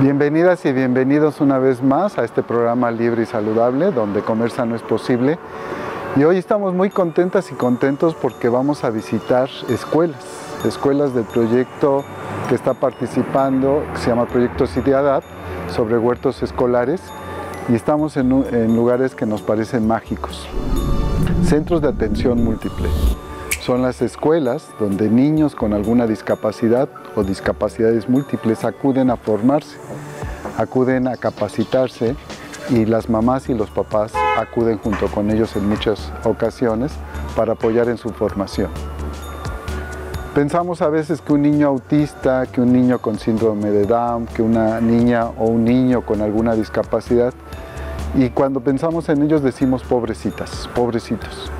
Bienvenidas y bienvenidos una vez más a este programa Libre y Saludable, donde comer sano es posible. Y hoy estamos muy contentas y contentos porque vamos a visitar escuelas, escuelas del proyecto que está participando, que se llama Proyecto CIDIADAP, sobre huertos escolares. Y estamos en, en lugares que nos parecen mágicos. Centros de atención múltiple. Son las escuelas donde niños con alguna discapacidad o discapacidades múltiples acuden a formarse, acuden a capacitarse y las mamás y los papás acuden junto con ellos en muchas ocasiones para apoyar en su formación. Pensamos a veces que un niño autista, que un niño con síndrome de Down, que una niña o un niño con alguna discapacidad, y cuando pensamos en ellos decimos pobrecitas, pobrecitos.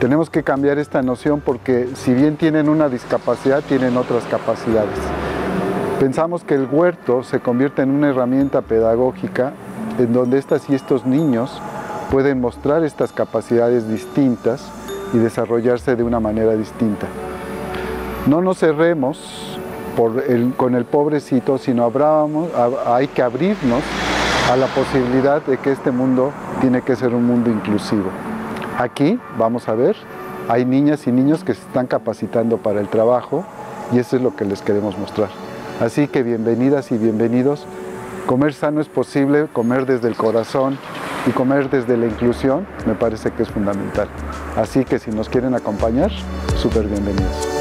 Tenemos que cambiar esta noción porque si bien tienen una discapacidad, tienen otras capacidades. Pensamos que el huerto se convierte en una herramienta pedagógica en donde estas y estos niños pueden mostrar estas capacidades distintas y desarrollarse de una manera distinta. No nos cerremos con el pobrecito, sino abramos, hay que abrirnos a la posibilidad de que este mundo tiene que ser un mundo inclusivo. Aquí vamos a ver, hay niñas y niños que se están capacitando para el trabajo y eso es lo que les queremos mostrar. Así que bienvenidas y bienvenidos. Comer sano es posible, comer desde el corazón y comer desde la inclusión me parece que es fundamental. Así que si nos quieren acompañar, súper bienvenidos.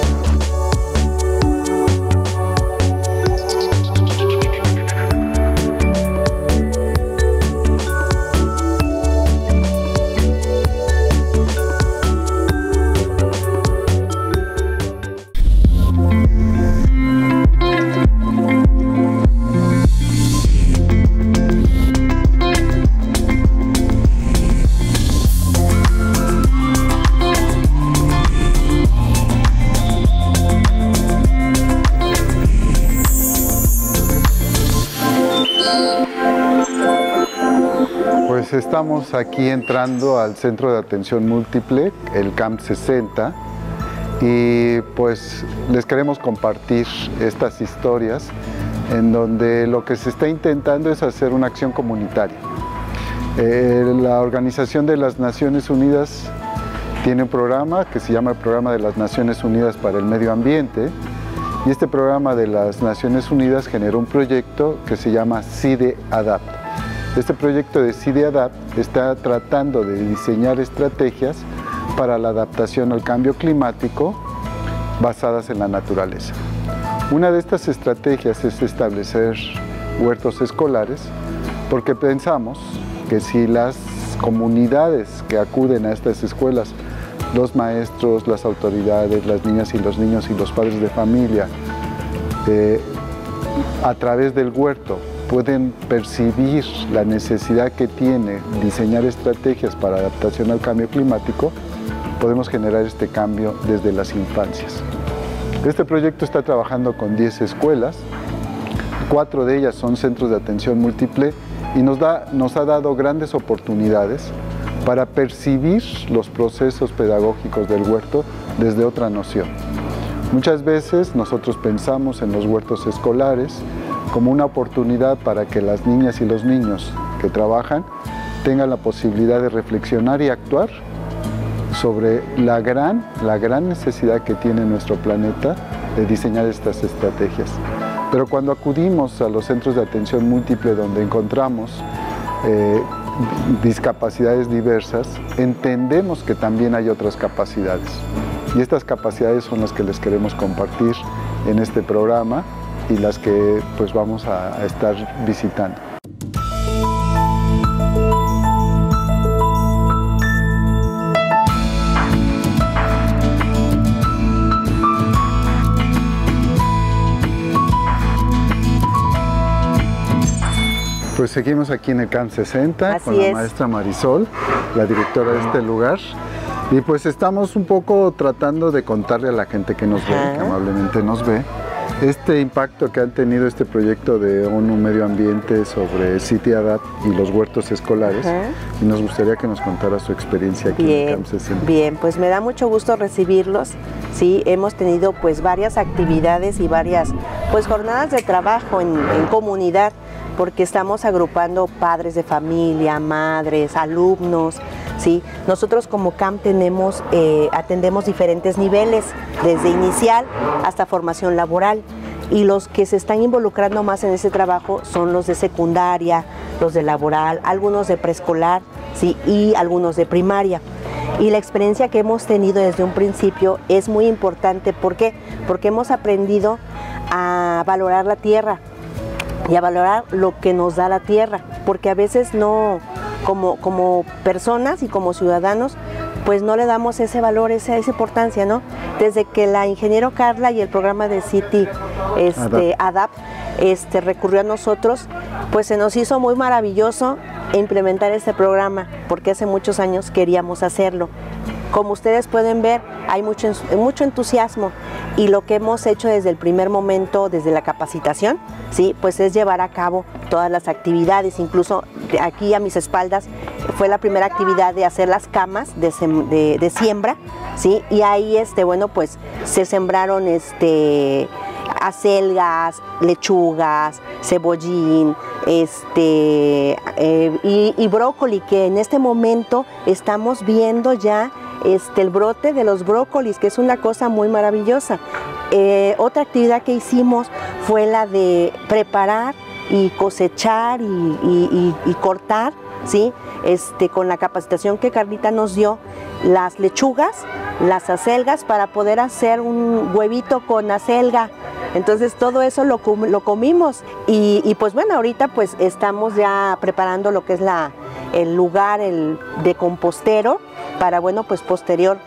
Aquí entrando al Centro de Atención Múltiple, el CAMP 60, y pues les queremos compartir estas historias en donde lo que se está intentando es hacer una acción comunitaria. Eh, la Organización de las Naciones Unidas tiene un programa que se llama el Programa de las Naciones Unidas para el Medio Ambiente y este programa de las Naciones Unidas generó un proyecto que se llama CIDE Adapt. Este proyecto de CIDEADAPT está tratando de diseñar estrategias para la adaptación al cambio climático basadas en la naturaleza. Una de estas estrategias es establecer huertos escolares porque pensamos que si las comunidades que acuden a estas escuelas, los maestros, las autoridades, las niñas y los niños y los padres de familia, eh, a través del huerto pueden percibir la necesidad que tiene diseñar estrategias para adaptación al cambio climático, podemos generar este cambio desde las infancias. Este proyecto está trabajando con 10 escuelas, cuatro de ellas son centros de atención múltiple y nos, da, nos ha dado grandes oportunidades para percibir los procesos pedagógicos del huerto desde otra noción. Muchas veces nosotros pensamos en los huertos escolares como una oportunidad para que las niñas y los niños que trabajan tengan la posibilidad de reflexionar y actuar sobre la gran, la gran necesidad que tiene nuestro planeta de diseñar estas estrategias. Pero cuando acudimos a los centros de atención múltiple donde encontramos eh, discapacidades diversas, entendemos que también hay otras capacidades. Y estas capacidades son las que les queremos compartir en este programa y las que pues vamos a, estar visitando. Pues seguimos aquí en el CAN 60 con la maestra Marisol, la directora de este lugar. Y pues estamos un poco tratando de contarle a la gente que nos ve, que amablemente nos ve, este impacto que han tenido este proyecto de ONU Medio Ambiente sobre City Adapt y los huertos escolares y nos gustaría que nos contara su experiencia aquí en Camp 60. Bien, pues me da mucho gusto recibirlos. Sí, hemos tenido pues varias actividades y varias pues jornadas de trabajo en, en comunidad porque estamos agrupando padres de familia, madres, alumnos, ¿sí? Nosotros como CAMP tenemos, eh, atendemos diferentes niveles, desde inicial hasta formación laboral y los que se están involucrando más en ese trabajo son los de secundaria, los de laboral, algunos de preescolar ¿sí? y algunos de primaria. Y la experiencia que hemos tenido desde un principio es muy importante. ¿Por qué? Porque hemos aprendido a valorar la tierra y a valorar lo que nos da la tierra. Porque a veces no, como, como personas y como ciudadanos, pues no le damos ese valor, esa, esa importancia, ¿no? Desde que la ingeniero Carla y el programa de City este, ADAP, este, recurrió a nosotros, pues se nos hizo muy maravilloso implementar este programa, porque hace muchos años queríamos hacerlo. Como ustedes pueden ver, hay mucho, mucho entusiasmo y lo que hemos hecho desde el primer momento, desde la capacitación, ¿sí? pues es llevar a cabo todas las actividades, incluso aquí a mis espaldas fue la primera actividad de hacer las camas de, siembra, ¿sí? y ahí este, bueno, pues se sembraron este, acelgas, lechugas, cebollín, este, eh, y, brócoli, que en este momento estamos viendo ya este, el brote de los brócolis, que es una cosa muy maravillosa. Eh, otra actividad que hicimos fue la de preparar y cosechar y, cortar, ¿sí? Este, con la capacitación que Carlita nos dio, las lechugas, las acelgas para poder hacer un huevito con acelga. Entonces todo eso lo, comimos y, y, pues bueno, ahorita pues estamos ya preparando lo que es la, el lugar el de compostero para, bueno, pues posterior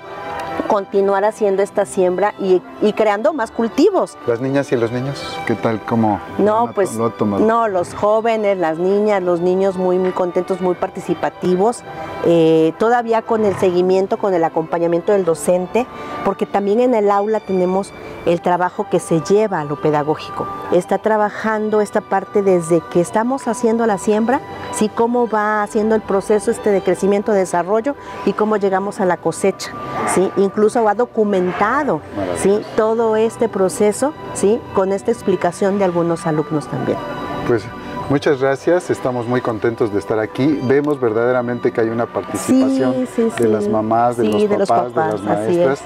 continuar haciendo esta siembra y, creando más cultivos. ¿Las niñas y los niños? ¿Qué tal? ¿Cómo no, pues, No, los jóvenes, las niñas, los niños muy, muy contentos, muy participativos, eh, todavía con el seguimiento, con el acompañamiento del docente, porque también en el aula tenemos el trabajo que se lleva a lo pedagógico. Está trabajando esta parte desde que estamos haciendo la siembra, sí, cómo va haciendo el proceso este de crecimiento, desarrollo y cómo llegamos a la cosecha, sí, incluso ha documentado, sí, todo este proceso, sí, con esta explicación de algunos alumnos también. Pues Muchas gracias, estamos muy contentos de estar aquí. Vemos verdaderamente que hay una participación de las mamás, de, los, papás, de, las maestras.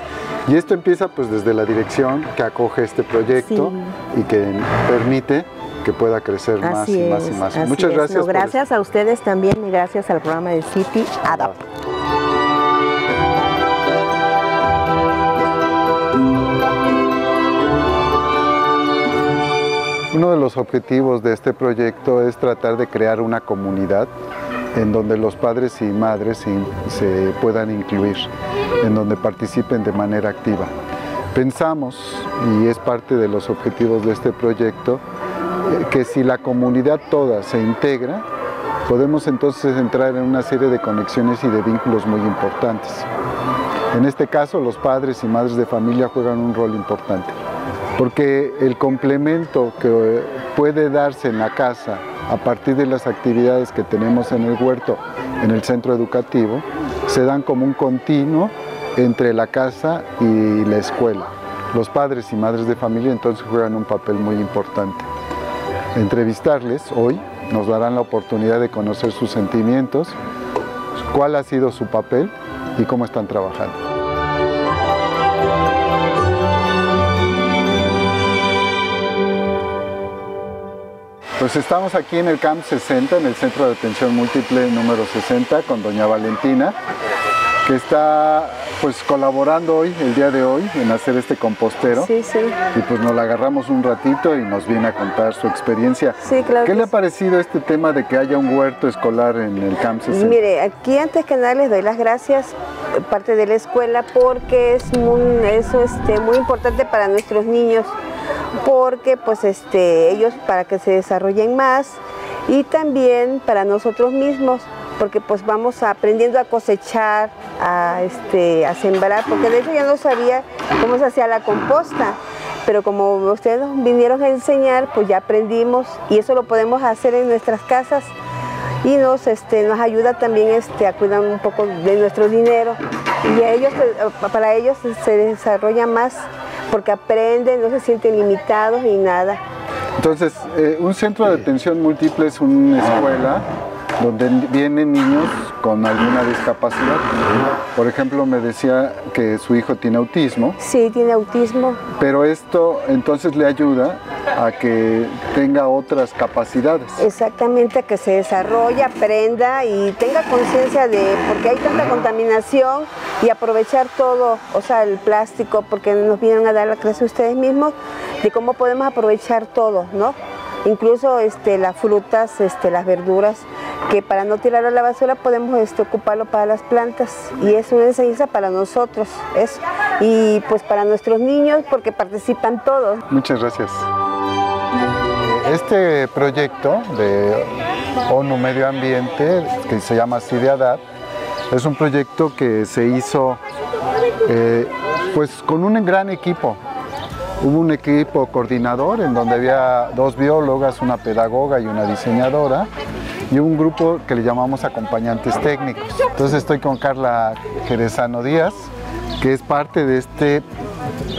Y esto empieza pues desde la dirección que acoge este proyecto y que permite que pueda crecer más y más y más. Muchas gracias. gracias a ustedes también y gracias al programa de City Adapt. Uno de los objetivos de este proyecto es tratar de crear una comunidad en donde los padres y madres se puedan incluir, en donde participen de manera activa. Pensamos, y es parte de los objetivos de este proyecto, eh, que si la comunidad toda se integra, podemos entonces entrar en una serie de conexiones y de vínculos muy importantes. En este caso, los padres y madres de familia juegan un rol importante porque el complemento que puede darse en la casa a partir de las actividades que tenemos en el huerto, en el centro educativo, se dan como un continuo entre la casa y la escuela. Los padres y madres de familia entonces juegan un papel muy importante. Entrevistarles hoy nos darán la oportunidad de conocer sus sentimientos, cuál ha sido su papel y cómo están trabajando. Pues estamos aquí en el CAMP 60, en el Centro de Atención Múltiple número 60, con doña Valentina, que está pues colaborando hoy, el día de hoy, en hacer este compostero. Sí, sí. Y pues nos la agarramos un ratito y nos viene a contar su experiencia. Sí, claro. ¿Qué le ha parecido este tema de que haya un huerto escolar en el CAMP 60? Mire, aquí antes que nada les doy las gracias parte de la escuela porque es muy, eso, este, muy importante para nuestros niños porque pues este, ellos para que se desarrollen más y también para nosotros mismos porque pues vamos aprendiendo a cosechar, a, este, a sembrar, porque de hecho ya no sabía cómo se hacía la composta, pero como ustedes nos vinieron a enseñar, pues ya aprendimos y eso lo podemos hacer en nuestras casas y nos, este, nos ayuda también este, a cuidar un poco de nuestro dinero y ellos, para ellos se desarrolla más porque aprenden, no se sienten limitados y nada. Entonces, eh, un centro de atención múltiple es una escuela donde vienen niños con alguna discapacidad. Por ejemplo, me decía que su hijo tiene autismo. Sí, tiene autismo. Pero esto entonces le ayuda a que tenga otras capacidades. Exactamente, a que se desarrolle, aprenda y tenga conciencia de, porque hay tanta contaminación y aprovechar todo, o sea, el plástico, porque nos vienen a dar la clase ustedes mismos, de cómo podemos aprovechar todo, ¿no? Incluso este, las frutas, este, las verduras, que para no tirarlo a la basura podemos este, ocuparlo para las plantas y es una enseñanza para nosotros eso. y pues para nuestros niños porque participan todos. Muchas gracias. Este proyecto de ONU Medio Ambiente que se llama CIDEADAD es un proyecto que se hizo eh, pues con un gran equipo. Hubo un equipo coordinador en donde había dos biólogas, una pedagoga y una diseñadora y un grupo que le llamamos acompañantes técnicos. Entonces estoy con Carla Jerezano Díaz, que es parte de este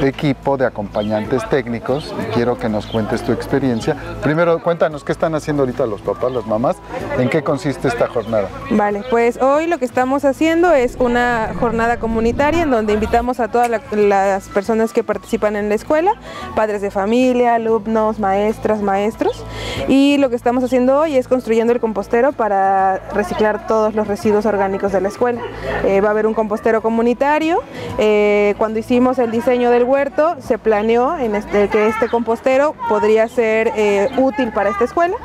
equipo de acompañantes técnicos y quiero que nos cuentes tu experiencia. Primero, cuéntanos qué están haciendo ahorita los papás, las mamás, en qué consiste esta jornada. Vale, pues hoy lo que estamos haciendo es una jornada comunitaria en donde invitamos a todas las personas que participan en la escuela, padres de familia, alumnos, maestras, maestros, y lo que estamos haciendo hoy es construyendo el compostero para reciclar todos los residuos orgánicos de la escuela. Eh, va a haber un compostero comunitario, eh, cuando hicimos el diseño del huerto se planeó en este, que este compostero podría ser eh, útil para esta escuela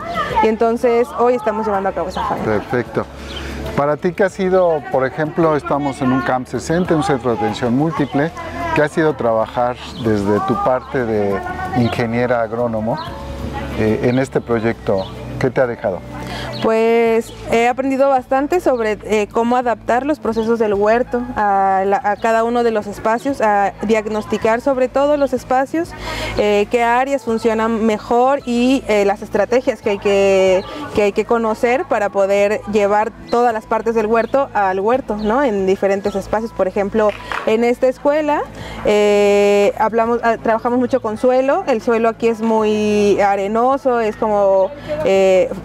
y entonces hoy estamos llevando a cabo esa faena. Perfecto. Para ti que ha sido, por ejemplo, estamos en un CAMP 60, un centro de atención múltiple, que ha sido trabajar desde tu parte de ingeniera agrónomo eh, en este proyecto, ¿qué te ha dejado? Pues he aprendido bastante sobre eh, cómo adaptar los procesos del huerto a, cada uno de los espacios, a diagnosticar sobre todo los espacios, eh, qué áreas funcionan mejor y eh, las estrategias que hay que, que hay que conocer para poder llevar todas las partes del huerto al huerto, ¿no? en diferentes espacios. Por ejemplo, en esta escuela hablamos, ah, trabajamos mucho con suelo, el suelo aquí es muy arenoso, es como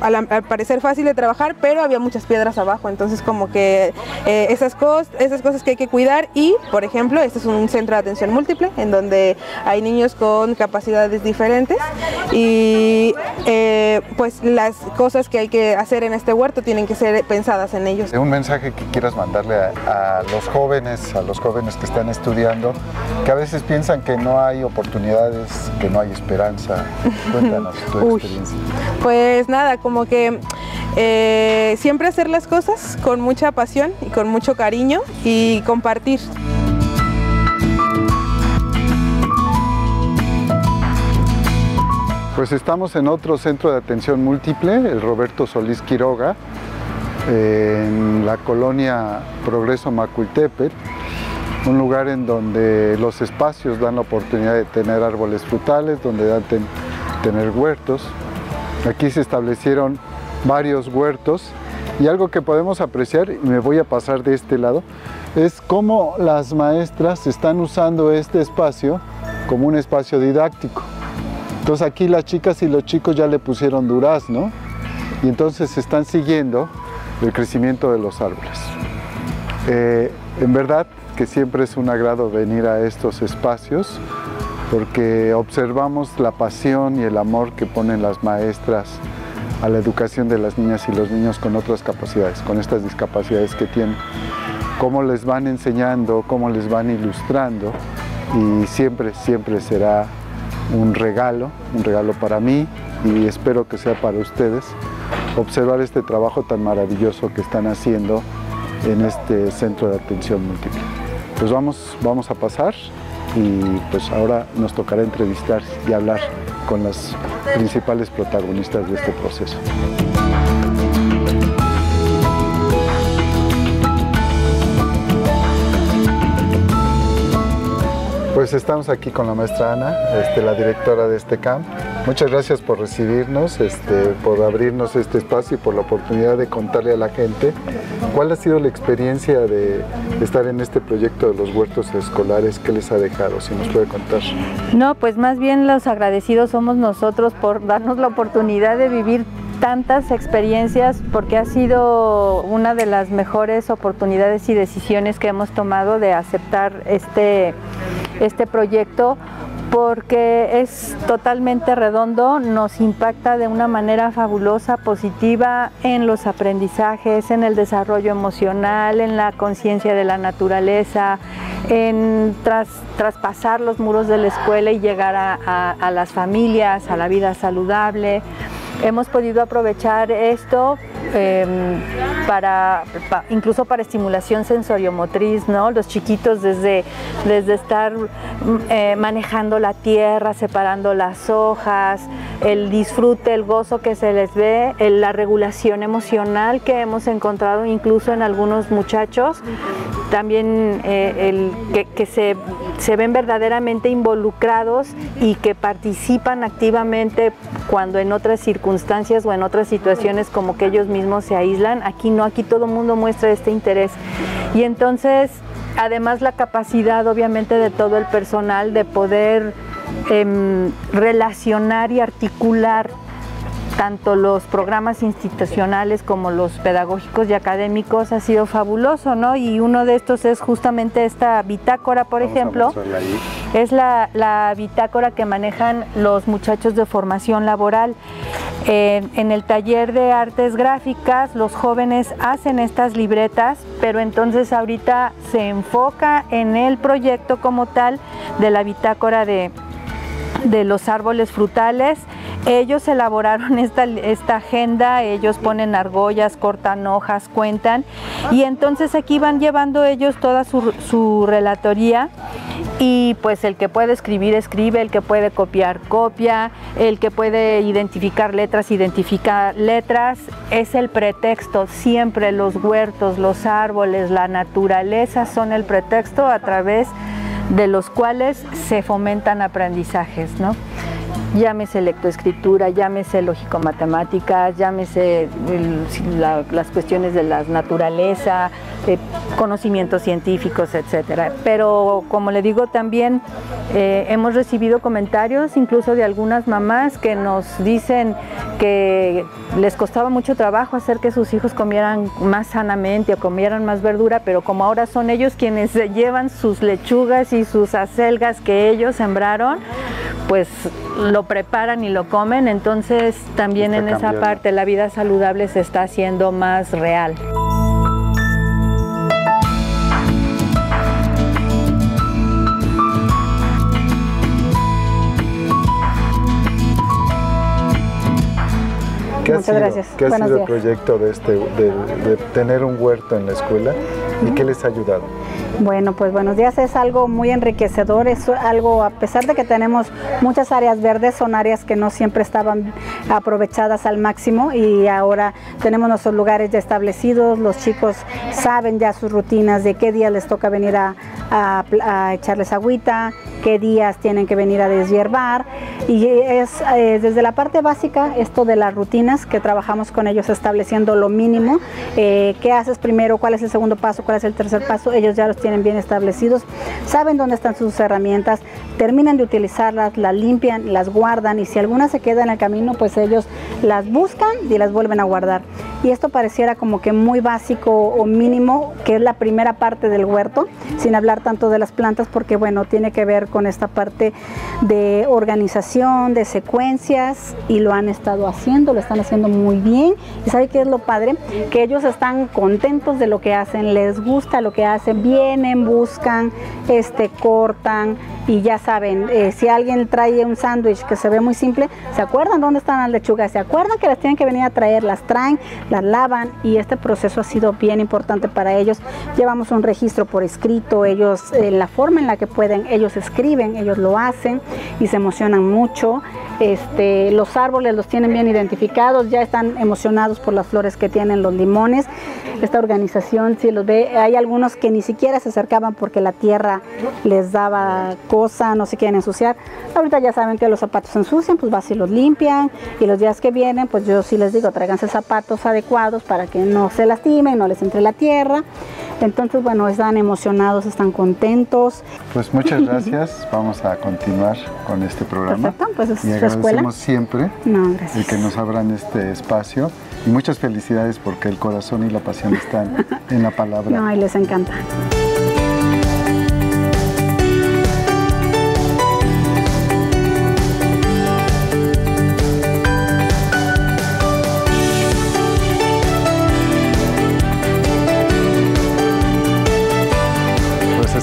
al, parecer fácil de trabajar, pero había muchas piedras abajo, entonces como que eh, esas, cosas, esas cosas que hay que cuidar y, por ejemplo, este es un centro de atención múltiple en donde hay niños con capacidades diferentes y eh, pues las cosas que hay que hacer en este huerto tienen que ser pensadas en ellos. Un mensaje que quieras mandarle a, los jóvenes, a los jóvenes que están estudiando, que a veces piensan que no hay oportunidades, que no hay esperanza. Cuéntanos tu experiencia. Pues como que eh, siempre hacer las cosas con mucha pasión y con mucho cariño y compartir. Pues estamos en otro centro de atención múltiple, el Roberto Solís Quiroga, en la colonia Progreso Macultepet, un lugar en donde los espacios dan la oportunidad de tener árboles frutales, donde dan tener huertos. Aquí se establecieron varios huertos y algo que podemos apreciar, y me voy a pasar de este lado, es cómo las maestras están usando este espacio como un espacio didáctico. Entonces aquí las chicas y los chicos ya le pusieron durazno y entonces están siguiendo el crecimiento de los árboles. Eh, en verdad que siempre es un agrado venir a estos espacios porque observamos la pasión y el amor que ponen las maestras a la educación de las niñas y los niños con otras capacidades, con estas discapacidades que tienen. Cómo les van enseñando, cómo les van ilustrando y siempre, siempre será un regalo, un regalo para mí y espero que sea para ustedes observar este trabajo tan maravilloso que están haciendo en este centro de atención múltiple. Pues vamos, vamos a pasar y pues ahora nos tocará entrevistar y hablar con las principales protagonistas de este proceso. Pues estamos aquí con la maestra Ana, este, la directora de este camp. Muchas gracias por recibirnos, este, por abrirnos este espacio y por la oportunidad de contarle a la gente cuál ha sido la experiencia de estar en este proyecto de los huertos escolares, qué les ha dejado, si nos puede contar. No, pues más bien los agradecidos somos nosotros por darnos la oportunidad de vivir tantas experiencias porque ha sido una de las mejores oportunidades y decisiones que hemos tomado de aceptar este, este proyecto porque es totalmente redondo, nos impacta de una manera fabulosa, positiva en los aprendizajes, en el desarrollo emocional, en la conciencia de la naturaleza, en traspasar los muros de la escuela y llegar a las familias, a la vida saludable. Hemos podido aprovechar esto em, para, incluso para estimulación sensoriomotriz, ¿no? Los chiquitos desde, desde estar mm, eh, manejando la tierra, separando las hojas, el disfrute, el gozo que se les ve, la regulación emocional que hemos encontrado incluso en algunos muchachos, también eh, el, que, se, se ven verdaderamente involucrados y que participan activamente cuando en otras circunstancias o en otras situaciones como que ellos mismos se aíslan, aquí no, aquí todo el mundo muestra este interés. Y entonces, además la capacidad obviamente de todo el personal de poder em, relacionar y articular tanto los programas institucionales como los pedagógicos y académicos ha sido fabuloso, ¿no? Y uno de estos es justamente esta bitácora, por ejemplo, es la, bitácora que manejan los muchachos de formación laboral. Eh, en el taller de artes gráficas los jóvenes hacen estas libretas, pero entonces ahorita se enfoca en el proyecto como tal de la bitácora de, de los árboles frutales ellos elaboraron esta, agenda, ellos ponen argollas, cortan hojas, cuentan y entonces aquí van llevando ellos toda su, relatoría y pues el que puede escribir escribe, el que puede copiar copia, el que puede identificar letras identifica letras, es el pretexto, siempre los huertos, los árboles, la naturaleza son el pretexto a través de los cuales se fomentan aprendizajes, ¿no? Llámese lectoescritura, llámese lógico-matemáticas, llámese las cuestiones de la naturaleza, conocimientos científicos, etcétera. Pero como le digo también eh, hemos recibido comentarios incluso de algunas mamás que nos dicen que les costaba mucho trabajo hacer que sus hijos comieran más sanamente o comieran más verdura, pero como ahora son ellos quienes llevan sus lechugas y sus acelgas que ellos sembraron, pues lo preparan y lo comen, entonces también en esa parte la vida saludable se está haciendo más real. Muchas gracias. ¿Qué ha sido el proyecto de, este, de tener un huerto en la escuela y qué les ha ayudado? Bueno, pues buenos días. Es algo muy enriquecedor, es algo, a pesar de que tenemos muchas áreas verdes, son áreas que no siempre estaban aprovechadas al máximo y ahora tenemos nuestros lugares ya establecidos, los chicos saben ya sus rutinas de qué día les toca venir a, echarles agüita, qué días tienen que venir a deshiervar y es eh, desde la parte básica esto de las rutinas que trabajamos con ellos estableciendo lo mínimo, eh, qué haces primero, cuál es el segundo paso, cuál es el tercer paso, ellos ya los tienen bien establecidos, saben dónde están sus herramientas, terminan de utilizarlas, las limpian, las guardan y si alguna se queda en el camino, pues ellos las buscan y las vuelven a guardar. Y esto pareciera como que muy básico o mínimo, que es la primera parte del huerto, sin hablar tanto de las plantas, porque bueno, tiene que ver con esta parte de organización, de secuencias, y lo han estado haciendo, lo están haciendo muy bien. ¿Y sabe qué es lo padre? Que ellos están contentos de lo que hacen, les gusta lo que hacen, vienen, buscan, este, cortan, y ya saben, eh, si alguien trae un sándwich que se ve muy simple, ¿se acuerdan dónde están las lechugas? ¿Se acuerdan que las tienen que venir a traer? Las traen, las y este proceso ha sido bien importante para ellos. Llevamos un registro por escrito, ellos, eh, la forma en la que pueden, ellos escriben, ellos lo hacen y se emocionan mucho. Este, los árboles los tienen bien identificados, ya están emocionados por las flores que tienen los limones. Esta organización, si los ve, hay algunos que ni siquiera se acercaban porque la tierra les daba cosa, no se quieren ensuciar. Ahorita ya saben que los zapatos se ensucian, pues vas y los limpian y los días que vienen, pues yo sí les digo, tráiganse zapatos adecuados para que no se lastimen, no les entre la tierra. Entonces, bueno, están emocionados, están contentos. Pues muchas gracias. Vamos a continuar con este programa. Perfecto, pues agradecemos siempre No, el que nos abran este espacio. Y muchas felicidades porque el corazón y la pasión están en la palabra. No, y les encanta.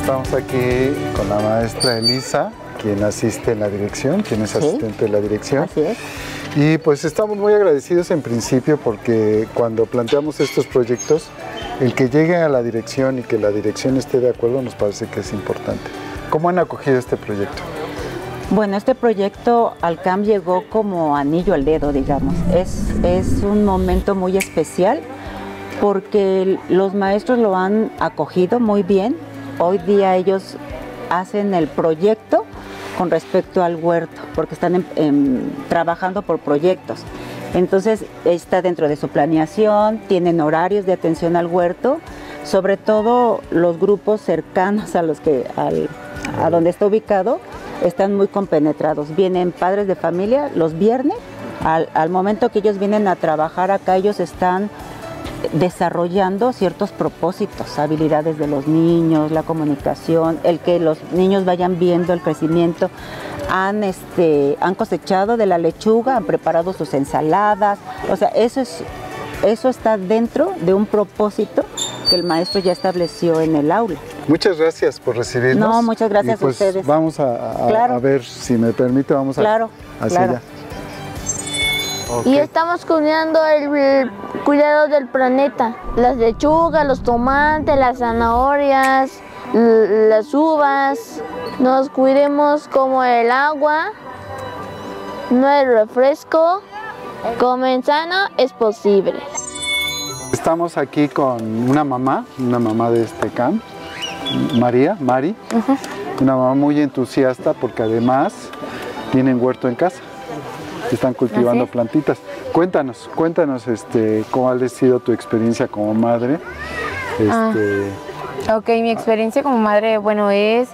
Estamos aquí con la maestra Elisa, quien asiste en la dirección, quien es asistente de la dirección. Así es. Y pues estamos muy agradecidos en principio porque cuando planteamos estos proyectos, el que llegue a la dirección y que la dirección esté de acuerdo nos parece que es importante. ¿Cómo han acogido este proyecto? Bueno, este proyecto al CAM llegó como anillo al dedo, digamos. Es, es un momento muy especial porque los maestros lo han acogido muy bien. Hoy día ellos hacen el proyecto con respecto al huerto, porque están trabajando por proyectos. Entonces está dentro de su planeación, tienen horarios de atención al huerto, sobre todo los grupos cercanos a los que al- a donde está ubicado están muy compenetrados. Vienen padres de familia los viernes, al, al momento que ellos vienen a trabajar acá, ellos están desarrollando ciertos propósitos, habilidades de los niños, la comunicación, el que los niños vayan viendo el crecimiento. Han, este, han cosechado de la lechuga, han preparado sus ensaladas, o sea, eso, es, eso está dentro de un propósito que el maestro ya estableció en el aula. Muchas gracias por recibirnos. No, muchas gracias Y, pues, a ustedes. Vamos a, a- Claro. a ver, si me permite, vamos a- Claro, hacia claro. allá. Y estamos cuidando el, el cuidado del planeta. Las lechugas, los tomates, las zanahorias, las uvas. Nos cuidemos como el agua, no el refresco. Comen sano es posible. Estamos aquí con una mamá, una mamá de este camp, María, Mari, una mamá muy entusiasta porque además tienen huerto en casa, están cultivando plantitas. Cuéntanos, cuéntanos este, cómo ha sido tu experiencia como madre. Este, Ok, mi experiencia como madre, bueno, es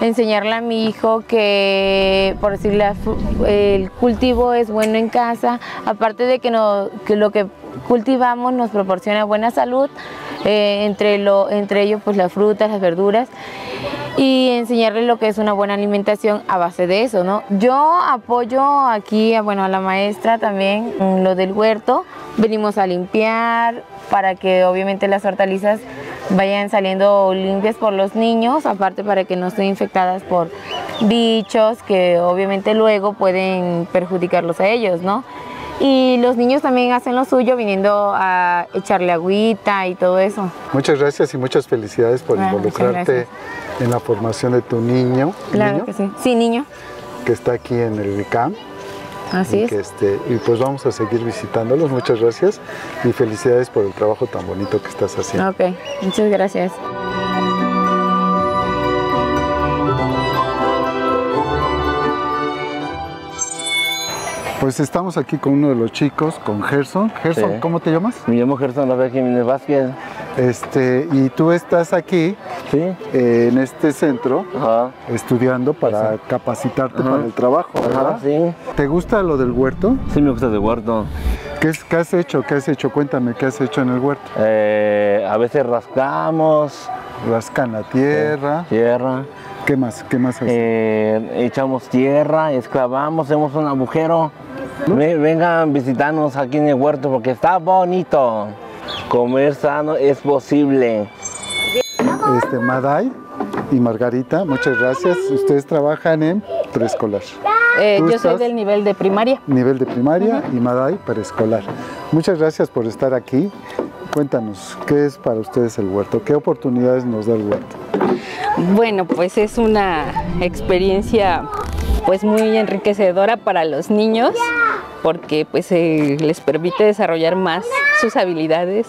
enseñarle a mi hijo que, por decirle, el cultivo es bueno en casa, aparte de que, no, que lo que cultivamos nos proporciona buena salud, eh, entre, lo, entre ellos pues las frutas, las verduras, y enseñarle lo que es una buena alimentación a base de eso, ¿no? Yo apoyo aquí, a, bueno, a la maestra también en lo del huerto, venimos a limpiar para que obviamente las hortalizas vayan saliendo limpias por los niños, aparte para que no estén infectadas por bichos que obviamente luego pueden perjudicarlos a ellos, ¿no? Y los niños también hacen lo suyo viniendo a echarle agüita y todo eso. muchas gracias y muchas felicidades por involucrarte en la formación de tu niño, Claro niño que sí. Sí, niño. que está aquí en el camp. Así y es. que, este, y pues vamos a seguir visitándolos. Muchas gracias y felicidades por el trabajo tan bonito que estás haciendo. Ok, muchas gracias. Pues estamos aquí con uno de los chicos, con Gerson. Gerson, Sí. ¿cómo te llamas? Me llamo Gerson Rafael Jiménez Vázquez. Este, y tú estás aquí Sí. eh, en este centro Ajá. estudiando para capacitarte Ajá. para el trabajo, ¿verdad? Ajá, sí. ¿Te gusta lo del huerto? Sí me gusta de huerto. ¿Qué, es- qué has hecho? ¿Qué has hecho? Cuéntame, ¿qué has hecho en el huerto? Eh, a veces rascamos Rascan la tierra. tierra, ¿Qué más? ¿Qué más haces? eh, echamos tierra, excavamos, hacemos un agujero. Ve- vengan visitarnos aquí en el huerto porque está bonito. Comer sano es posible. Este, Maday y Margarita, muchas gracias. Ustedes trabajan en preescolar. Eh, ¿Tú yo soy del nivel de primaria. nivel de primaria y Maday preescolar. Muchas gracias por estar aquí. Cuéntanos, ¿qué es para ustedes el huerto? ¿Qué oportunidades nos da el huerto? Bueno, pues es una experiencia pues muy enriquecedora para los niños porque pues les permite desarrollar más sus habilidades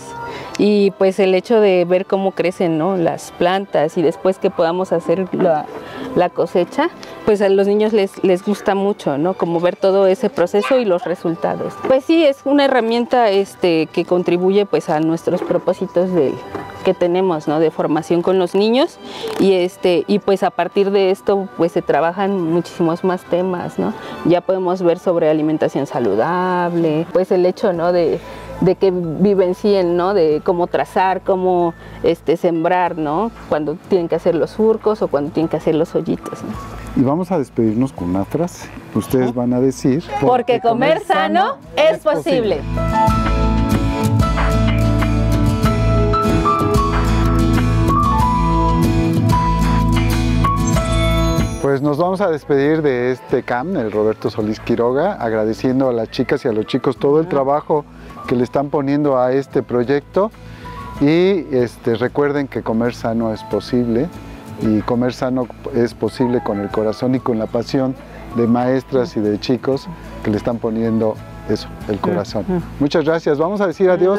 y pues el hecho de ver cómo crecen ¿no? las plantas y después que podamos hacer la, la, cosecha, pues a los niños les, les gusta mucho, ¿no? Como ver todo ese proceso y los resultados. Pues sí, es una herramienta este, que contribuye pues a nuestros propósitos de, que tenemos, ¿no? De formación con los niños y, este, y pues a partir de esto pues se trabajan muchísimos más temas, ¿no? Ya podemos ver sobre alimentación saludable, pues el hecho, ¿no? De, de que vivencien, ¿no? De cómo trazar, cómo este, sembrar, ¿no? Cuando tienen que hacer los surcos o cuando tienen que hacer los hoyitos, Y vamos a despedirnos con una frase. Ustedes van a decir... Porque, comer, sano es posible. Pues nos vamos a despedir de este CAM, el Roberto Solís Quiroga, agradeciendo a las chicas y a los chicos todo el trabajo que le están poniendo a este proyecto. Y este, recuerden que comer sano es posible y comer sano es posible con el corazón y con la pasión de maestras y de chicos que le están poniendo eso, el corazón. Muchas gracias, vamos a decir adiós.